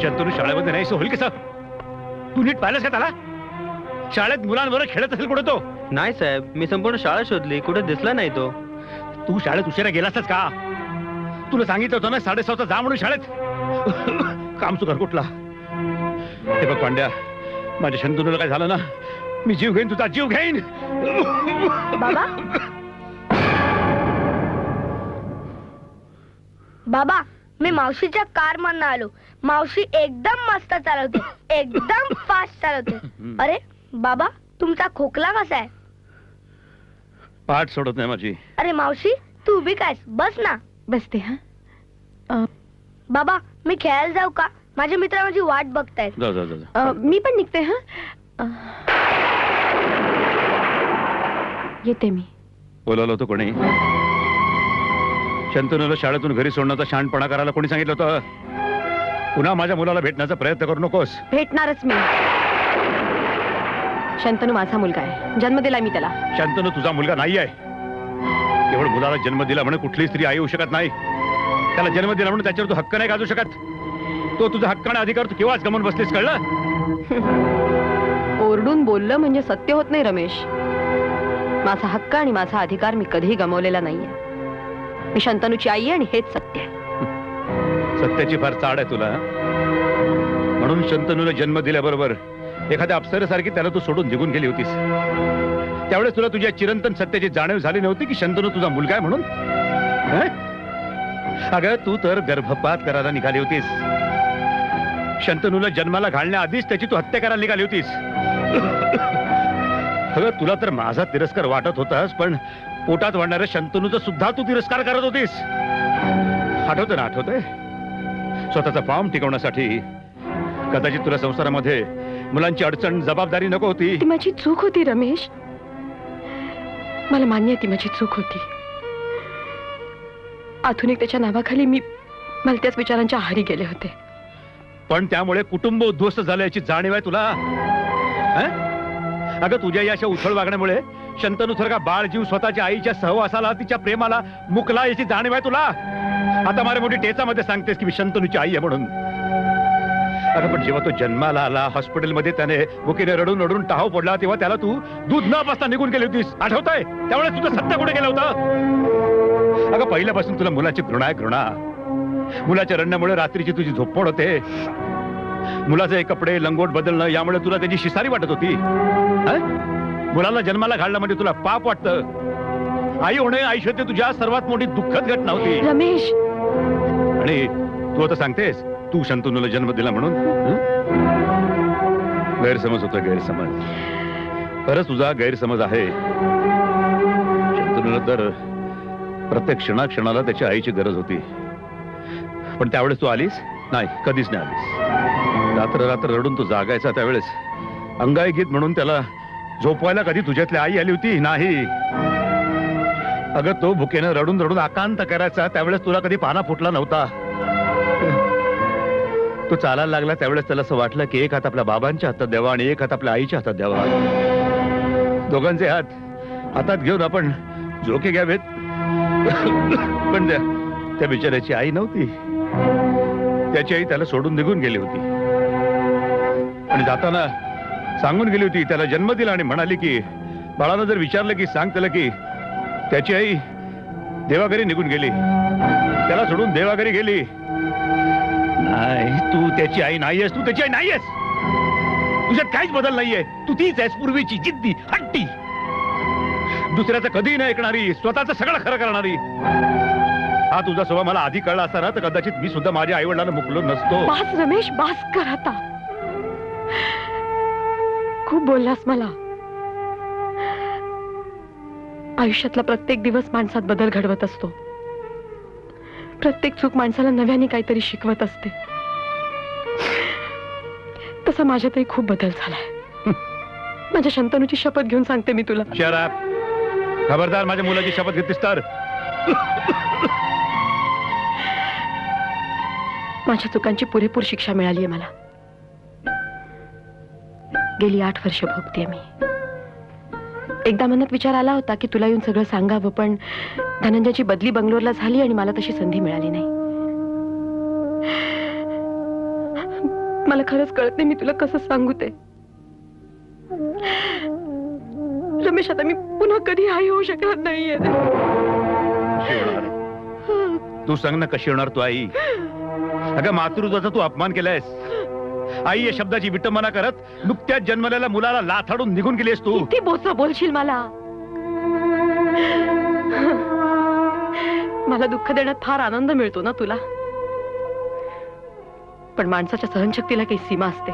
शंतनू शाळेमध्ये नाही होईल कसं तू नीट पाहिलंस का त्याला? शाळेत मुलांबरोबर खेळत असेल कुठे तो? नाही साहेब मी संपूर्ण शाळा शोधली कुठे दिसला नाही तो. तू शाळेत उशिरा गेलासच का? तुला सांगितलं होतं ना साडेसहाचा जा म्हणून शाळेत. काम चुकार कुठला? हे बघ पांड्या माझ्या शंतनूला काय झालं ना मी जीव घेईन तुझा जीव घेईन. बाबा? बाबा? मी मावशीच्या कार मधनं आलो. मावशी एकदम मस्त चालवते. एकदम फास्ट चालवते. अरे बाबा तुमचा खोकला कसा आहे? पाठ सोडत नाही माझी. अरे मावशी तू उभी काय बस ना. बसते हा? बाबा मी खेळायला जाऊ का? माझे मित्र माझी वाट बघतायत. जा जा जा जा. अ, मी पण निघते हा? अ, येते मी. बोलावलं होतं कोणी? शंतनूला शाळेतून घरी सोडण्याचा शहाणपणा करायला कोणी सांगितलं होतं? पुन्हा माझ्या मुलाला भेटण्याचा प्रयत्न करू नकोस. भेटणारच मी. शंतनू माझा मुलगा आहे. जन्म दिला मी त्याला. शंतनू तुझा मुलगा नाही आहे. केवळ मुलाला जन्म दिला म्हणून कुठली स्त्री आई होऊ शकत नाही. त्याला जन्म दिला म्हणून त्याच्यावर तू हक्क नाही गाजू शकत. तो तुझा हक्क आणि अधिकार तू केव्हाच गमन बसलीस कळलं? ओरडून बोललं म्हणजे सत्य होत नाही रमेश. माझा हक्क आणि माझा अधिकार मी कधीही गमावलेला नाहीये. मी शंतनूची आई आहे आणि हेच सत्य आहे. सत्याची फार चाड आहे तुला म्हणून शंतनूला जन्म दिल्याबरोबर एखाद्या अप्सरासारखी त्याला तू सोडून निघून गेली होतीस. त्यावेळेस तुला तुझ्या चिरंतन सत्याची जाणीव झाली नव्हती की शंतनू तुझा मुलगा आहे म्हणून? अगं तू तर गर्भपात करायला निघाली होतीस. शंतनूला जन्माला घालण्याआधीच त्याची तू हत्या करायला निघाली होतीस. अगं तुला तर माझा तिरस्कार वाटत होतास पण पोटात वाढणाऱ्या शंतनूचा सुद्धा तू तिरस्कार करत होतीस. आठवतं ना आठवतंय? स्वतःचा फॉर्म टिकवण्यासाठी कदाचित तुला संसारामध्ये मुलांची अडचण जबाबदारी नको होती. ती माझी चूक होती रमेश. मला मान्य आहे ती माझी चूक होती. आधुनिकतेच्या नावाखाली मी भलत्याच विचारांच्या आहारी गेले होते. पण त्यामुळे कुटुंब उद्ध्वस्त झालं याची जाणीव आहे तुला? हं? अगं तुझ्या या अशा उथळ वागण्यामुळे शंतनू सारखा बाळ जीव स्वतःच्या आईच्या सहवासाला तिच्या प्रेमाला मुकला याची जाणीव आहे तुला? आता मारे मोठी टेचामध्ये सांगतेस की मी शंतनूची आई आहे म्हणून. अगं पण जेव्हा तो जन्माला आला हॉस्पिटलमध्ये त्याने मुकीने रडून रडून टाव पडला तेव्हा त्याला तू दूध न पासता निघून गेली होतीस. आठवतंय? त्यामुळे तुझं सत्य कुठे गेलं होतं? अगं पहिल्यापासून तुला मुलाची घृणा आहे घृणा. मुलाच्या रडण्यामुळे रात्रीची तुझी झोपपड होते. मुलाचे कपडे लंगोट बदलणं यामुळे तुला त्याची शिसारी वाटत होती. हं? मुलाला जन्माला घालणं म्हणजे तुला पाप वाटतं. आई होणे आयुष्यात तुझ्या सर्वात मोठी दुःखद घटना होती. रमेश! आणि तू आता सांगतेस तू शंतनूला जन्म दिला म्हणून? गैरसमज होता गैरसमज. खरंच तुझा गैरसमज आहे. शंतनूला तर प्रत्येक क्षणाक्षणाला त्याच्या आईची गरज होती. पण त्यावेळेस तू आलीस? नाही कधीच नाही आलीस. रात्र रात्र रडून तू जागायचा त्यावेळेस. अंगाई गीत म्हणून त्याला झोपवायला कधी तुझ्यातली आई आली होती? नाही. अगं तो भुकेनं रडून रडून आकांत करायचा. त्यावेळेस तुला कधी पाना फुटला नव्हता. तो चालायला लागला त्यावेळेस त्याला असं वाटलं की एक हात आपल्या बाबांच्या हातात द्यावा आणि एक हात आपल्या आईच्या हातात द्यावा. दोघांचे हात हातात घेऊन आपण झोके घ्यावेत. पण त्या त्या बिचाऱ्याची आई नव्हती. त्याची आई त्याला सोडून निघून गेली होती. आणि जाताना सांगून गेली होती त्याला जन्म दिला आणि म्हणाली की बाळानं जर विचारलं की सांग त्याला की त्याची आई देवाघरी निघून गेली. त्याला सोडून देवाघरी गेली. नाही तू त्याची आई नाहीयेस तू त्याची आई नाहीयेस. तुझ्यात काहीच बदल नाहीये. तू तीच आहेस पूर्वीची जिद्दी हट्टी. दुसऱ्याचं कधीही नाही ऐकणारी स्वतःच सगळं खरं करणारी. हा तुझा स्वभाव मला आधी कळला असता ना तर कदाचित मी सुद्धा माझ्या आई वडिलांना मुकलो नसतो. बास रमेश बास कर आता. खूप बोललास मला. आयुष्यातला प्रत्येक दिवस माणसात बदल घडवत असतो. प्रत्येक चूक माणसाला नव्याने काहीतरी शिकवत असते. तसा माझ्यातही खूप बदल झालाय. माझ्या शंतनूची शपथ घेऊन सांगते मी तुला. शराब खबरदार माझ्या मुलाची शपथ घेतलीस तर. माझ्या चुकांची पुरेपूर शिक्षा मिळाली आहे मला. गेली आठ वर्ष भोगते मी. एकदा मनात विचार आला होता की तुला येऊन सगळं सांगावं पण धनंजयची बदली बंगलोरला झाली आणि मला तशी संधी मिळाली नाही. मला खरंच कळत नाही मी तुला कसं सांगू ते. रमेश आता मी पुन्हा कधी आई होऊ शकणार नाहीये. तू सांग ना कशी होणार तू आई. अगं मातृत्वाचा तू अपमान केलायस. आई या शब्दाची विटंबना करत नुकत्याच जन्मलेल्या मुलाला लाथाडून निघून गेलीस तू. किती बोच बोलशील मला. मला दुःख देण्यात फार आनंद मिळतो ना तुला. पण माणसाच्या सहनशक्तीला काही सीमा असते.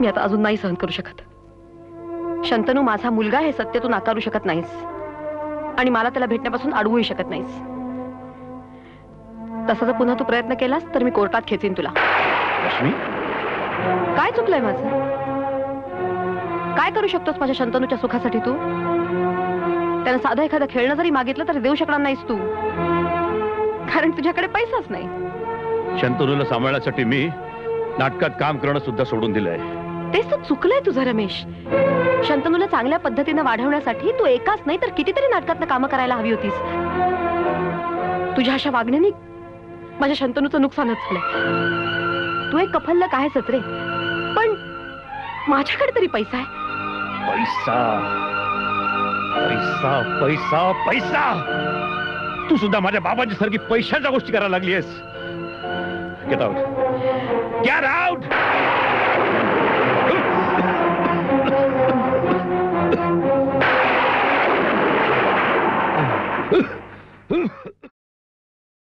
मी आता अजून नाही सहन करू शकत. शंतनू माझा मुलगा हे सत्य तू नाकारू शकत नाहीस. आणि मला त्याला भेटण्यापासून अडवूही शकत नाहीस. तसा जर पुन्हा तू प्रयत्न केलास तर मी कोर्टात खेचीन तुला. लक्ष्मी काय चुकलंय माझं? काय करू शकतोस माझ्या शंतनूच्या सुखासाठी तू? त्यानं साधं एखादं खेळणं जरी मागितलं तरी देऊ शकणार नाहीस तू. कारण तुझ्याकडे पैसाच नाही. शंतनूला सांभाळण्यासाठी मी नाटकात काम करणं सुद्धा सोडून दिलंय. तेच तर चुकलंय तुझं रमेश. शंतनूला चांगल्या पद्धतीनं वाढवण्यासाठी तू एकाच नाही तर कितीतरी नाटकात कामं करायला हवी होतीस. तुझ्या अशा वागण्याने माझ्या शंतनूचं नुकसानच झालंय. तू एक कफलक आहे सत्रे? पण माझ्याकडे तरी पैसा आहे. पैसा. पैसा पैसा पैसा. तू सुद्धा माझ्या बाबांची सारखी पैशाच्या गोष्टी करायला लागली आहेस गेट आउट गेट आउट